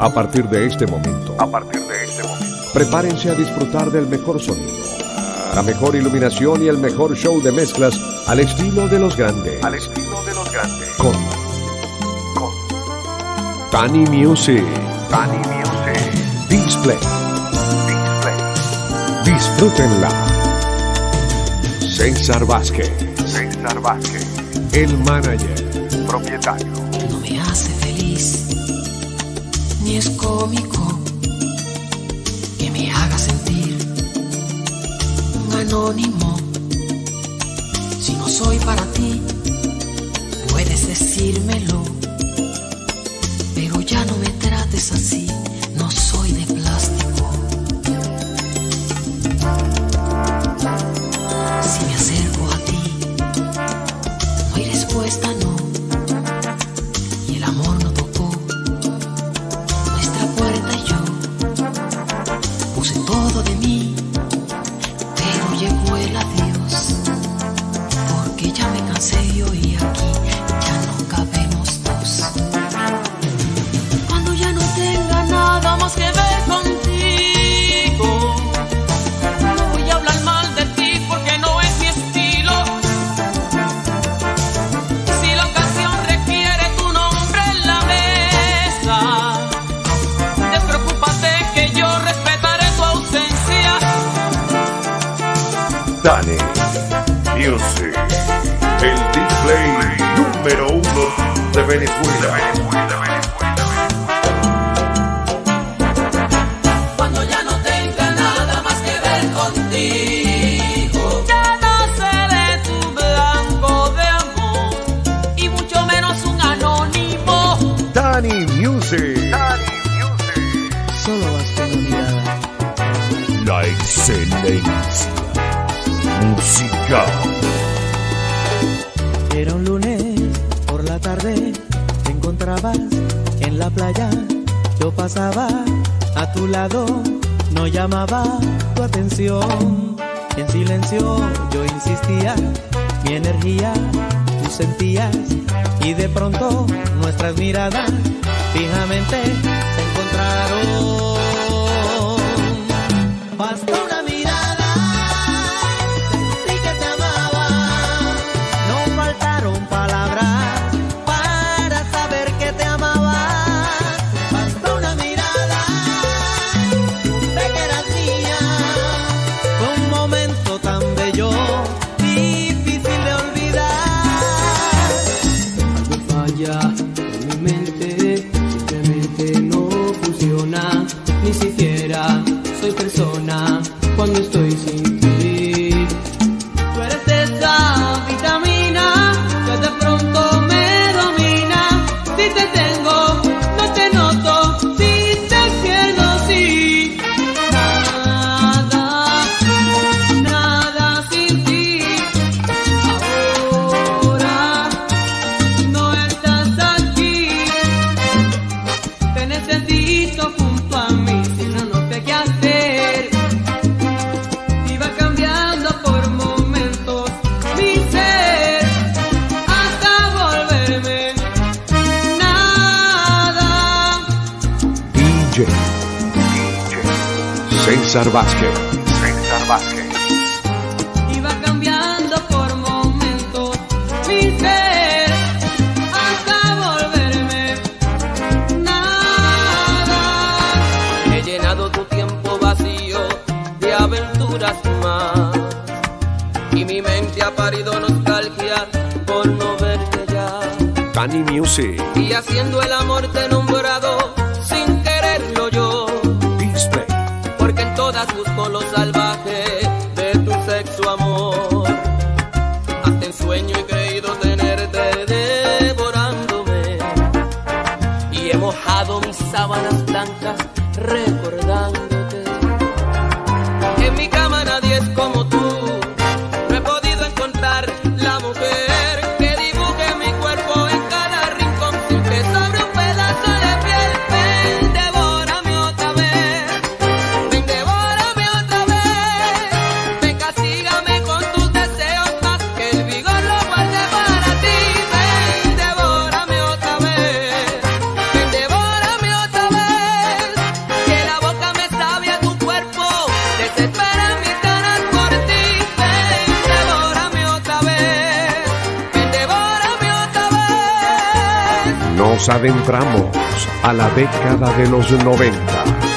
A partir de este momento. A partir de este momento. Prepárense a disfrutar del mejor sonido, la mejor iluminación y el mejor show de mezclas al estilo de los grandes. Al estilo de los grandes. Con. Con. Tani Music. Tani Music. Display. Display. Disfrútenla. César Vázquez. César Vázquez. El manager. Propietario es cómico que me haga sentir un anónimo. Si no soy para ti, puedes decírmelo, pero ya no me trates así, no soy de plástico. Si me acerco a ti, no hay respuesta. la playa yo pasaba a tu lado, no llamaba tu atención. En silencio yo insistía, mi energía tú sentías y de pronto nuestras miradas fijamente César Vázquez. Vázquez. Iba cambiando por momentos mi ser hasta volverme nada. He llenado tu tiempo vacío de aventuras más y mi mente ha parido nostalgia por no verte ya. Cani Music. Y haciendo el amor te nombré adentramos a la década de los 90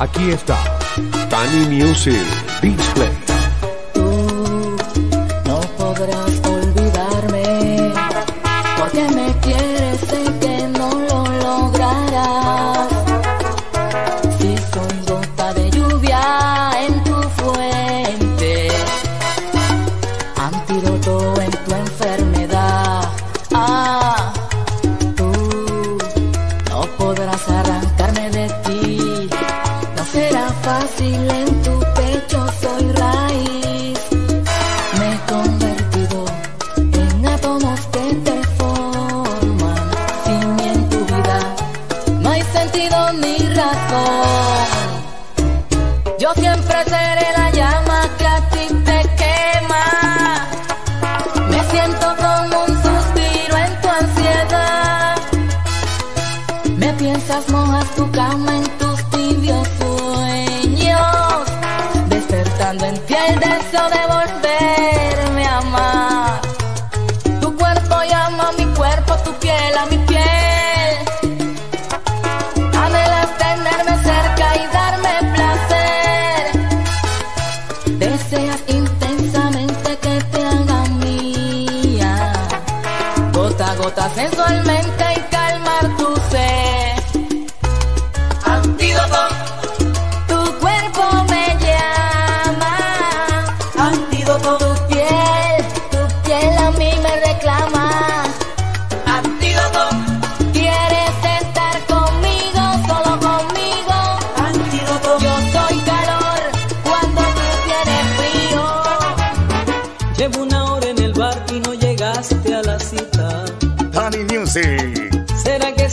Aquí está Tani Music Beach Play. mojas tu cama en tus tibios sueños, despertando en ti el deseo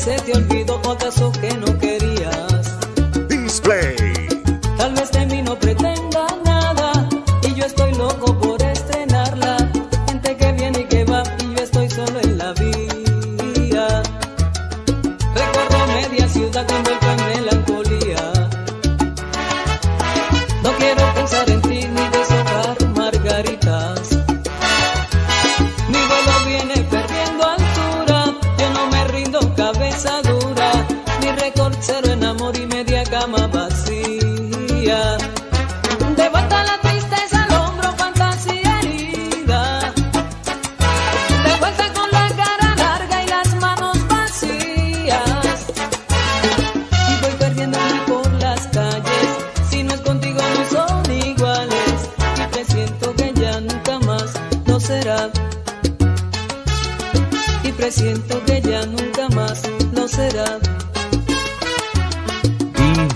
se te olvido otra cosa que no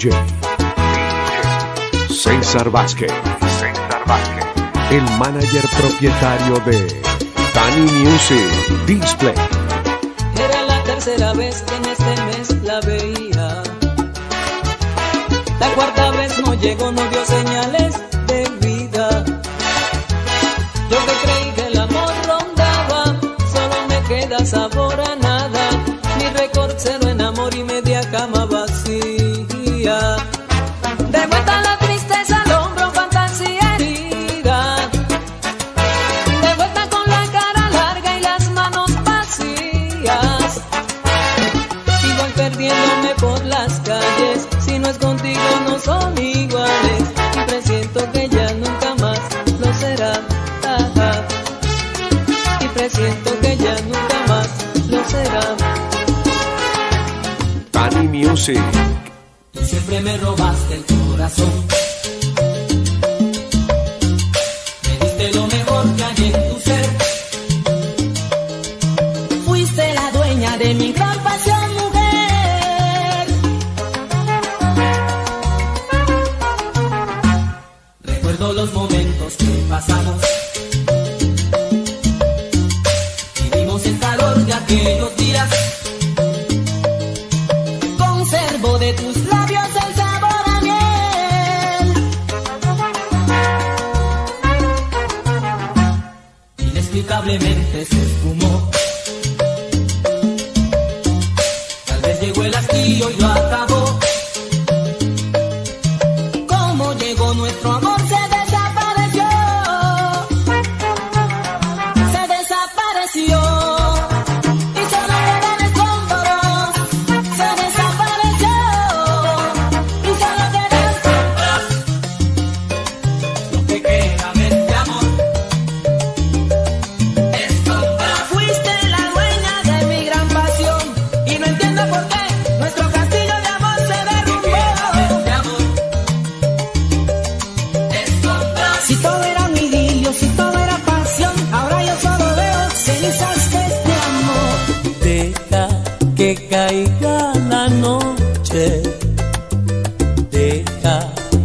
DJ. César Vázquez. César Vázquez. El manager propietario de Tani Music Display. Era la tercera vez que en este mes la veía. La cuarta vez no llegó, no dio señales inexplicablemente se esfumó.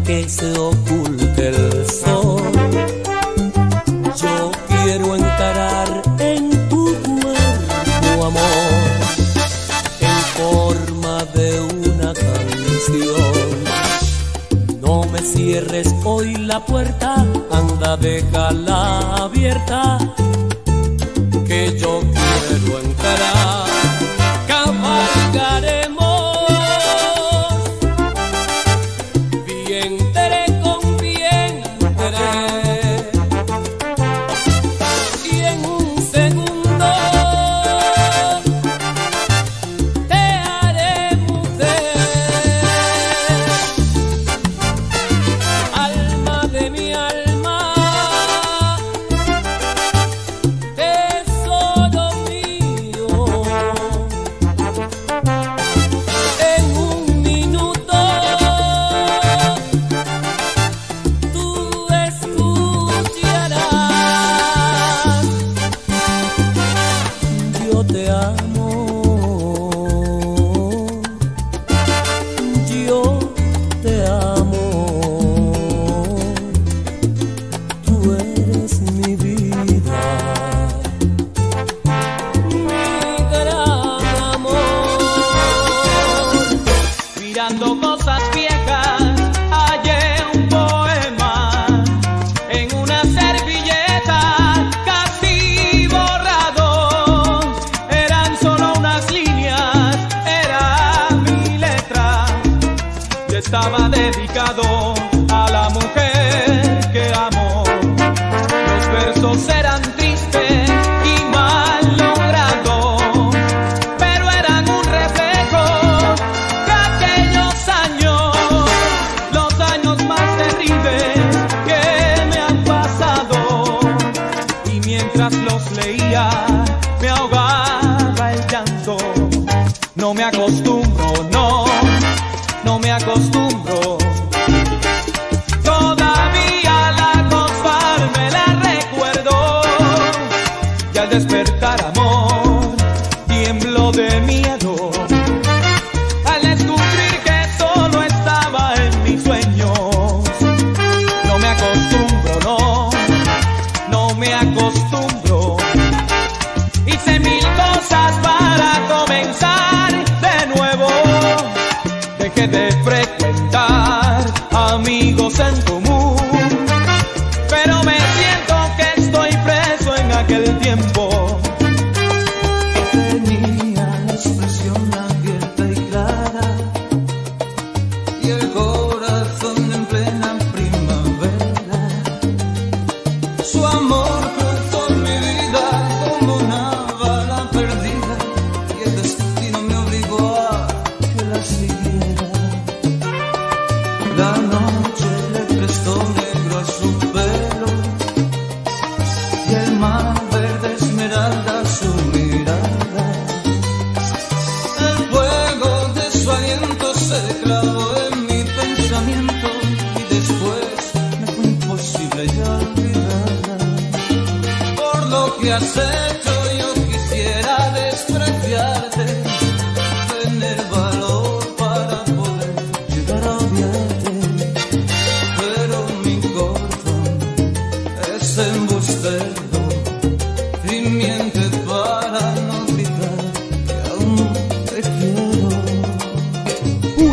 que se oculte el sol. Yo quiero encarar en tu cuerpo amor en forma de una canción. No me cierres hoy la puerta, anda déjala abierta 我身独舞。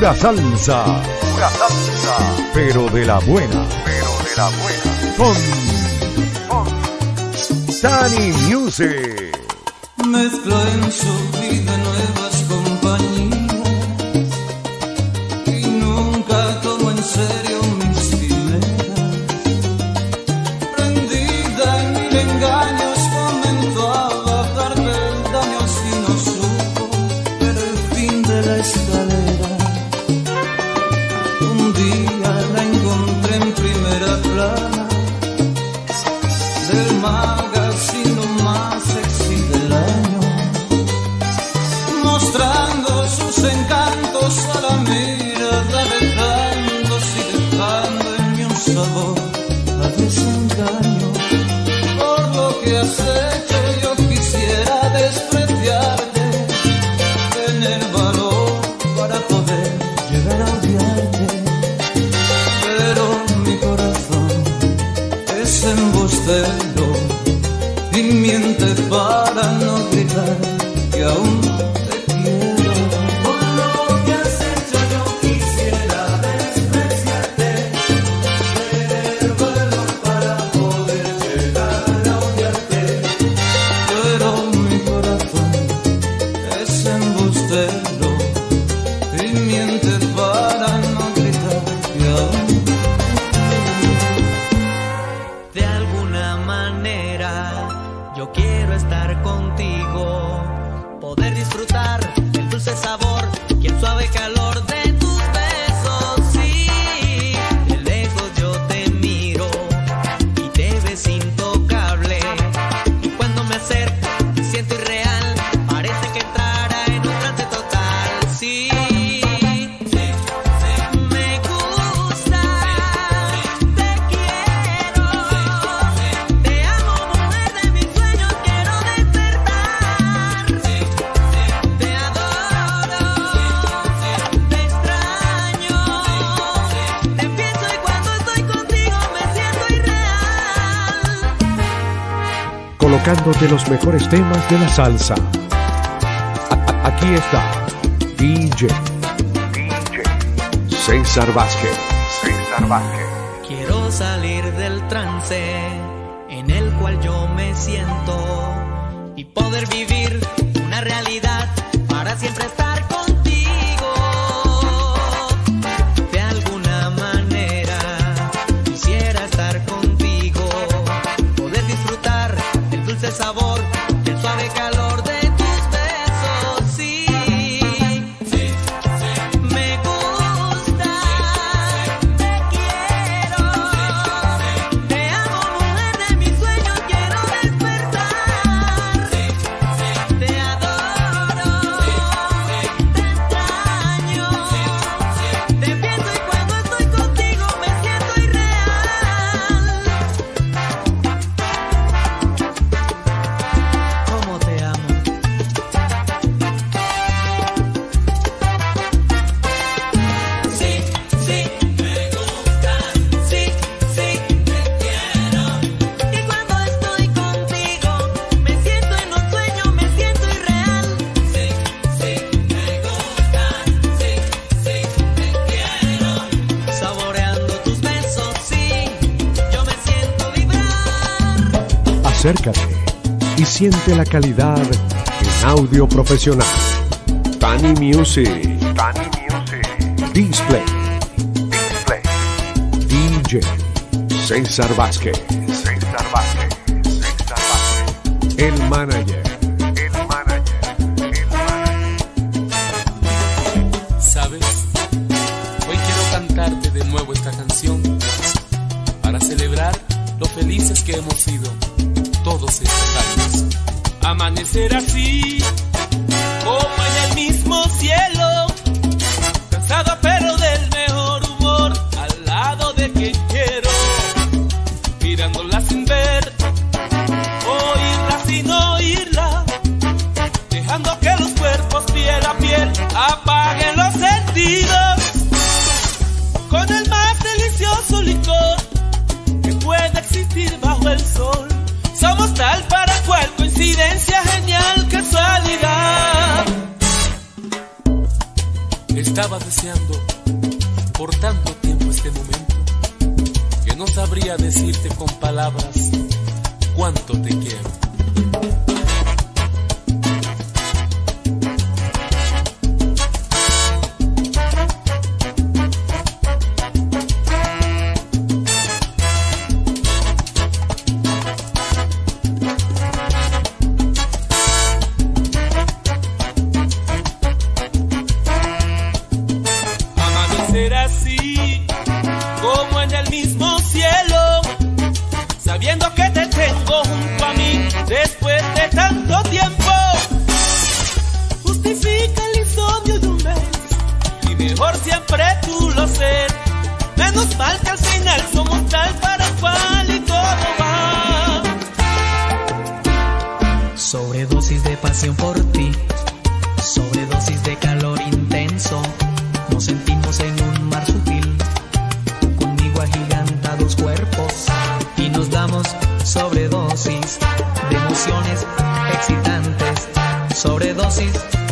pura salsa. Pura salsa. Pero de la buena. Pero de la buena. Con, con Tani Music. Mezcla en su vida Yo quiero estar contigo, poder disfrutar de los mejores temas de la salsa. Aquí está DJ, DJ César Vázquez. César Vázquez. Quiero salir del trance en el cual yo me siento y poder vivir una realidad Siente la calidad en audio profesional. Tani Music. Tani Music. Display. Display. DJ. César Vázquez. César Vázquez. Vázquez. El manager. El manager. El manager. ¿Sabes? Hoy quiero cantarte de nuevo esta canción para celebrar lo felices que hemos sido todos estos años. Amanecer así, como en el mismo cielo, cansado pero de Estaba deseando por tanto tiempo este momento que no sabría decirte con palabras cuánto te quiero.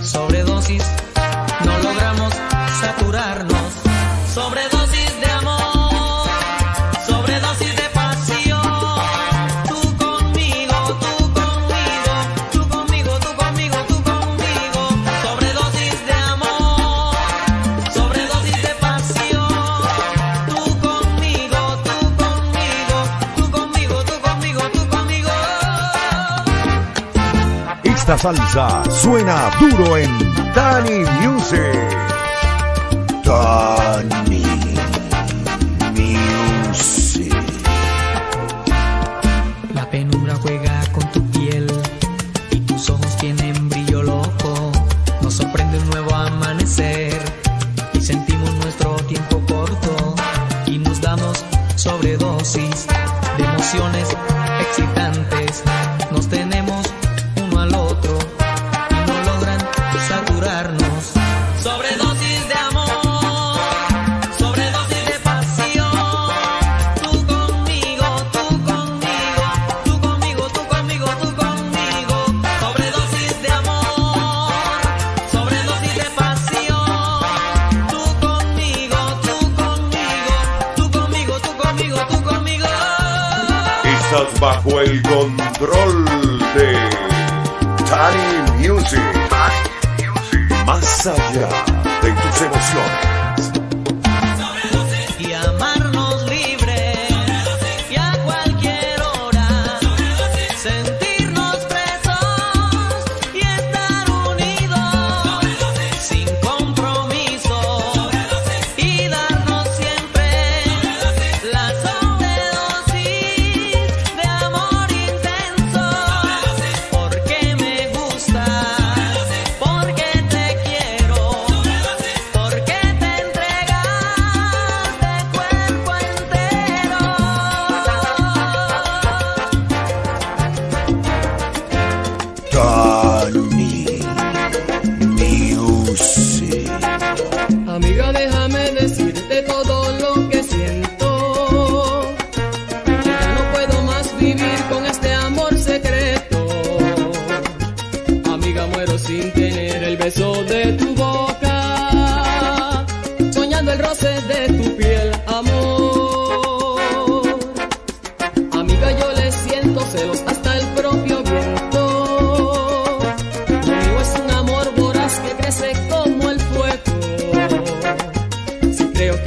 sobredosis, no logramos saturarnos, sobredosis. salsa suena duro en Dani Music. Dani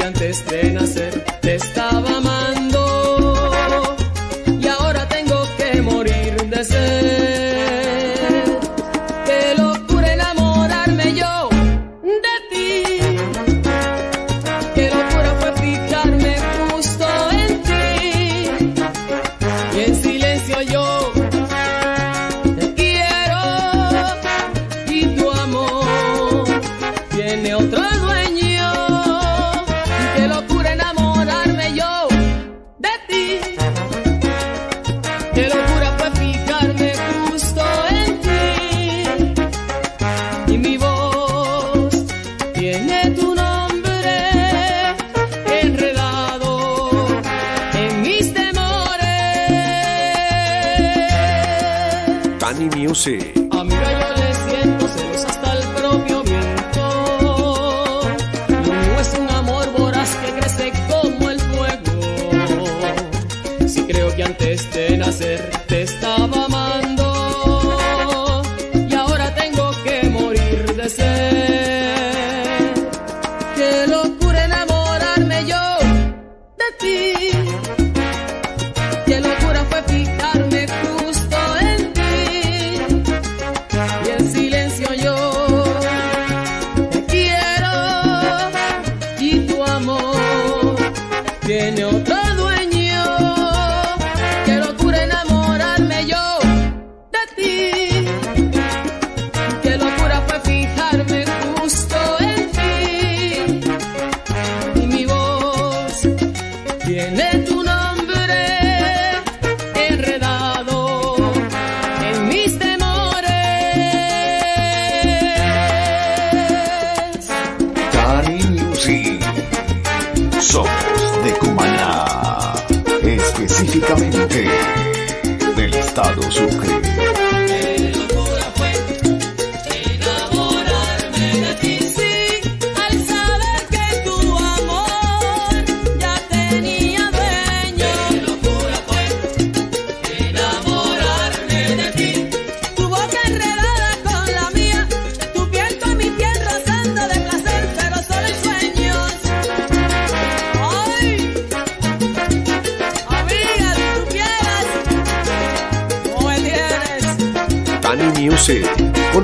antes de nacer. Bani Music. específicamente del estado Sucre.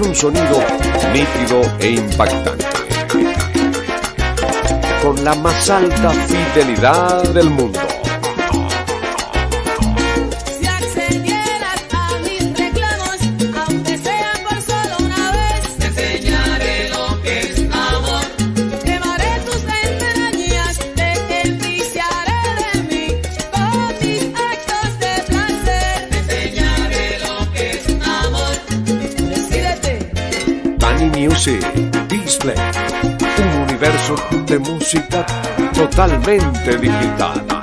un sonido nítido e impactante. Con la más alta fidelidad del mundo. Music Display, un universo de música totalmente digital.